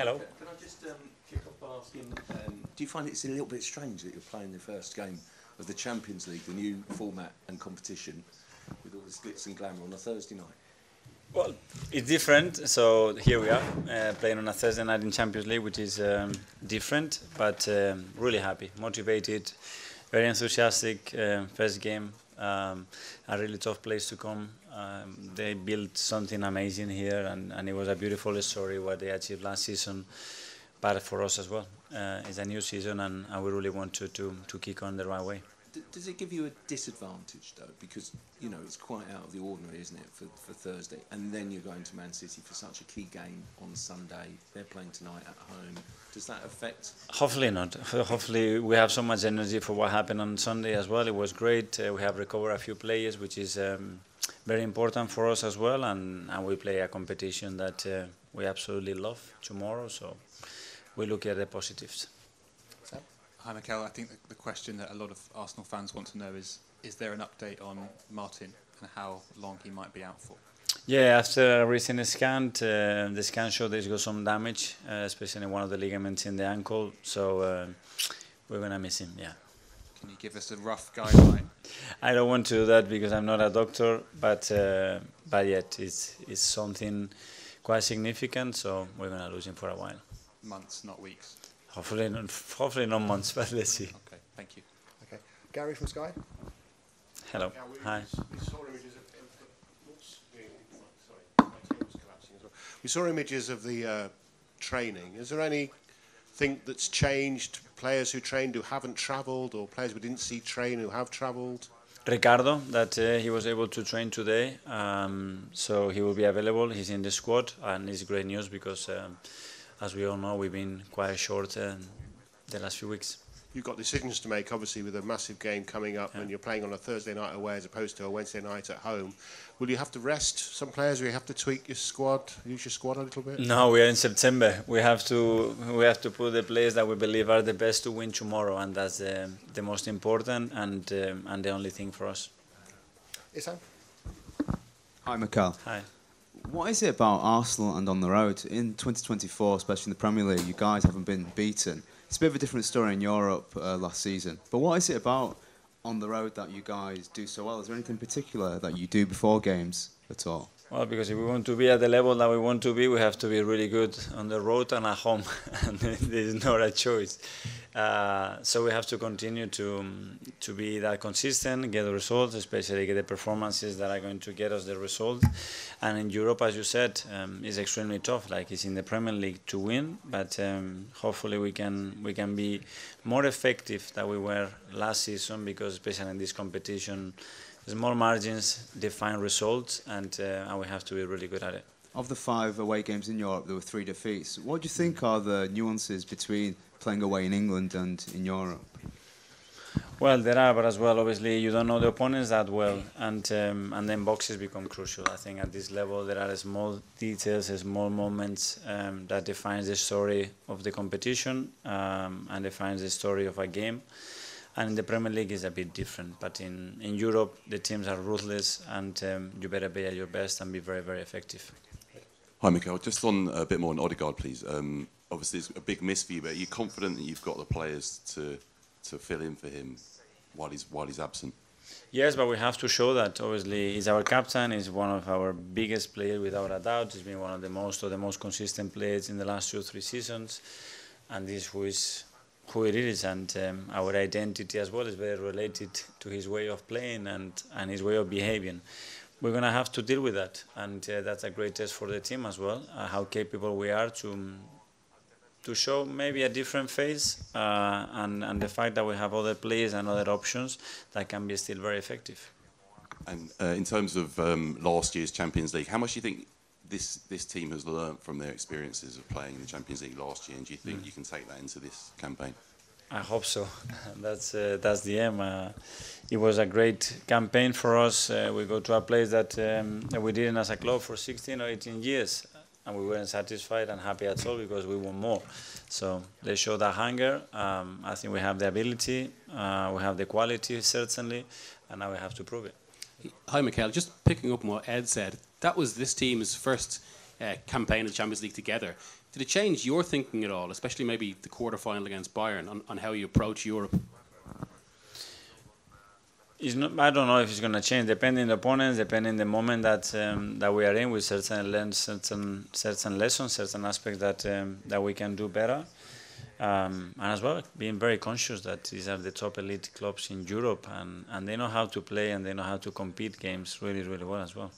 Hello. Can I just um, kick off by asking, um, do you find it's a little bit strange that you're playing the first game of the Champions League, the new format and competition, with all this glitz and glamour on a Thursday night? Well, it's different. So here we are uh, playing on a Thursday night in Champions League, which is um, different, but um, really happy, motivated, very enthusiastic. Uh, first game, um, a really tough place to come. Um, they built something amazing here, and, and, it was a beautiful story what they achieved last season. But for us as well, uh, it's a new season, and, and we really want to, to, to kick on the right way does it give you a disadvantage though? Because you know it's quite out of the ordinary, isn't it, for, for Thursday? And then you're going to Man City for such a key game on Sunday. They're playing tonight at home. Does that affect? Hopefully not. Hopefully we have so much energy for what happened on Sunday as well. It was great. Uh, we have recovered a few players, which is um, very important for us as well. And, and we play a competition that uh, we absolutely love tomorrow. So we look at the positives. Hi, Mikel. I think the, the, question that a lot of Arsenal fans want to know is, is there an update on Martin and how long he might be out for? Yeah, after a recent scan, uh, the scan showed there's got some damage, uh, especially in one of the ligaments in the ankle. So uh, we're going to miss him, yeah. Can you give us a rough guideline? I don't want to do that because I'm not a doctor, but uh, but yet it's, it's something quite significant, so we're going to lose him for a while. Months, not weeks. Hopefully, not, hopefully not months, but let's see. Okay, thank you. Okay, Gary from Sky. Hello. Hi. We saw images of, of, We saw images of the uh, training. Is there anything that's changed? Players who trained who haven't travelled, or players we didn't see train who have travelled? Riccardo, that uh, he was able to train today, um, so he will be available. He's in the squad, and it's great news because. Um, as we all know, we've been quite short uh, the last few weeks. You've got decisions to make, obviously, with a massive game coming up, yeah. and you're playing on a Thursday night away as opposed to a Wednesday night at home. Will you have to rest some players? Will you have to tweak your squad, use your squad a little bit? No, we are in September. We have to we have to put the players that we believe are the best to win tomorrow, and that's the the most important and um, and the only thing for us. Isan. Hi, Mikel. Hi. What is it about Arsenal and on the road in 2024, especially in the Premier League? You guys haven't been beaten. It's a bit of a different story in Europe uh, last season. But what is it about on the road that you guys do so well? Is there anything particular that you do before games at all? Well, because if we want to be at the level that we want to be, we have to be really good on the road and at home, and there's not a choice. Uh, so we have to continue to to be that consistent, get the results, especially get the performances that are going to get us the results. And in Europe, as you said, um, it's extremely tough. Like it's in the Premier League to win, but um, hopefully we can we can be more effective than we were last season because especially in this competition small margins define results, and, uh, and we have to be really good at it. Of the five away games in Europe, there were three defeats. What do you think are the nuances between playing away in England and in Europe? Well, there are, but as well, obviously, you don't know the opponents that well, and um, and then boxes become crucial. I think at this level, there are small details, small moments um, that defines the story of the competition um, and defines the story of a game. And in the Premier League is a bit different, but in, in Europe the teams are ruthless, and um, you better be at your best and be very very effective. Hi, Mikel. Just on a bit more on Odegaard, please. Um, obviously, it's a big miss for you, but are you confident that you've got the players to to fill in for him while he's while he's absent? Yes, but we have to show that. Obviously, he's our captain. He's one of our biggest players, without a doubt. He's been one of the most or the most consistent players in the last two or three seasons, and this who is who it is and um, our identity as well is very related to his way of playing and, and his way of behaving. We're going to have to deal with that and uh, that's a great test for the team as well, uh, how capable we are to to show maybe a different face uh, and, and the fact that we have other players and other options that can be still very effective. And uh, in terms of um, last year's Champions League, how much do you think this this team has learned from their experiences of playing in the Champions League last year, and do you think mm. you can take that into this campaign? I hope so. that's uh, that's the aim. Uh, it was a great campaign for us. Uh, we go to a place that, um, that we didn't as a club for 16 or 18 years, and we weren't satisfied and happy at all because we want more. So they show that hunger. Um, I think we have the ability, uh, we have the quality certainly, and now we have to prove it. Hi, Mikel. Just picking up on what Ed said, that was this team's first uh, campaign in the Champions League together. Did it change your thinking at all, especially maybe the quarter final against Bayern, on, on how you approach Europe? Not, I don't know if it's going to change, depending on the opponents, depending the moment that um, that we are in. We certainly learn certain certain lessons, certain aspects that um, that we can do better, um, and as well being very conscious that these are the top elite clubs in Europe, and, and they know how to play and they know how to compete games really really well as well.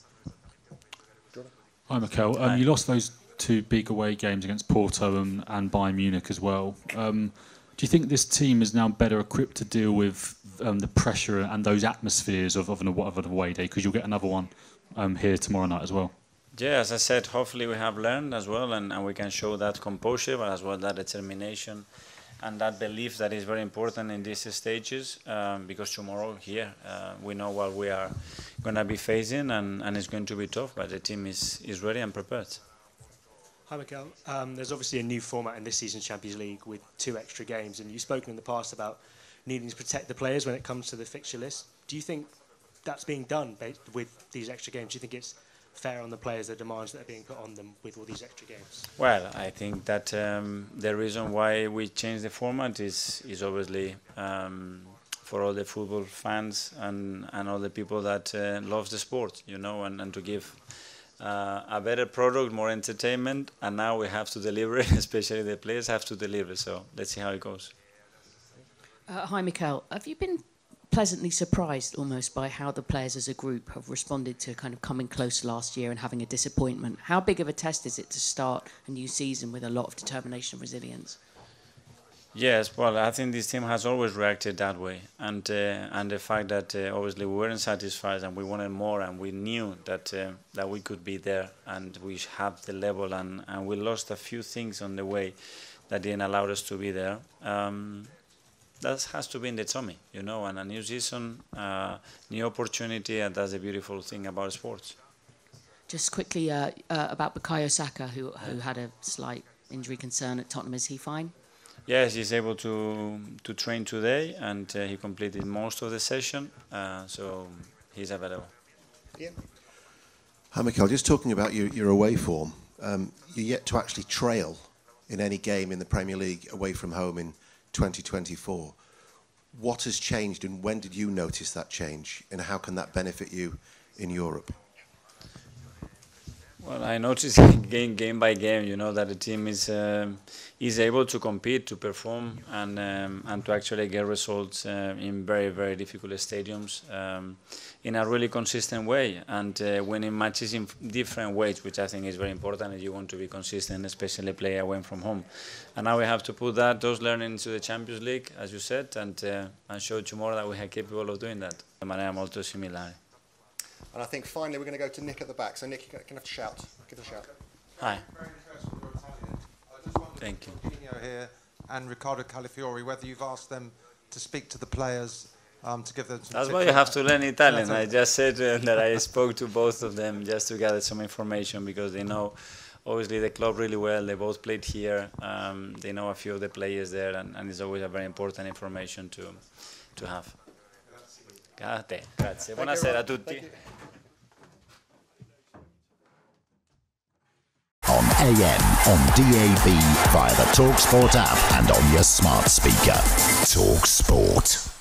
Hi, Mikel. Um, you lost those two big away games against Porto and, and Bayern Munich as well. Um, do you think this team is now better equipped to deal with um, the pressure and those atmospheres of, of, an, of an away day? Because you'll get another one um, here tomorrow night as well. Yeah, as I said, hopefully we have learned as well, and, and we can show that composure, but as well that determination and that belief that is very important in these stages. Um, because tomorrow here uh, we know what we are going to be facing, and, and it's going to be tough. But the team is, is ready and prepared. Hi, Mikel. Um, there's obviously a new format in this season's Champions League with two extra games, and you've spoken in the past about needing to protect the players when it comes to the fixture list. Do you think that's being done with these extra games? Do you think it's fair on the players, the demands that are being put on them with all these extra games? Well, I think that um, the reason why we changed the format is is obviously um, for all the football fans and, and all the people that uh, love the sport, you know, and, and to give uh, a better product, more entertainment, and now we have to deliver it, especially the players have to deliver. So let's see how it goes. Uh, hi, Mikel. Have you been pleasantly surprised almost by how the players as a group have responded to kind of coming close last year and having a disappointment? How big of a test is it to start a new season with a lot of determination and resilience? Yes, well, I think this team has always reacted that way, and uh, and the fact that uh, obviously we weren't satisfied and we wanted more, and we knew that uh, that we could be there, and we have the level, and, and we lost a few things on the way that didn't allow us to be there. Um, that has to be in the tummy, you know, and a new season, uh, new opportunity, and that's the beautiful thing about sports. Just quickly uh, uh, about Bukayo Saka, who, who had a slight injury concern at Tottenham. Is he fine? Yes, he's able to to train today, and uh, he completed most of the session, uh, so he's available. Ian? Hi, Mikel. Just talking about your, your away form, um, you're yet to actually trail in any game in the Premier League away from home in 2024. What has changed, and when did you notice that change, and how can that benefit you in Europe? Well, I noticed game game by game, you know, that the team is um, is able to compete, to perform, and um, and to actually get results uh, in very very difficult stadiums um, in a really consistent way, and uh, winning matches in different ways, which I think is very important if you want to be consistent, especially play away from home. And now we have to put that those learnings to the Champions League, as you said, and uh, and show tomorrow that we are capable of doing that molto. And I think finally we're going to go to Nick at the back. So Nick, you can have to shout. Give a shout. Hi. Thank you. Jorginho here and Riccardo Calafiori, whether you've asked them to speak to the players um, to give them some That's why you have to learn Italian. I just said uh, that I spoke to both of them just to gather some information because they know obviously the club really well. They both played here. Um, they know a few of the players there, and, and it's always a very important information to to have. Grazie. Grazie. Buonasera a tutti. On AM, on DAB, via the TalkSport app, and on your smart speaker. TalkSport.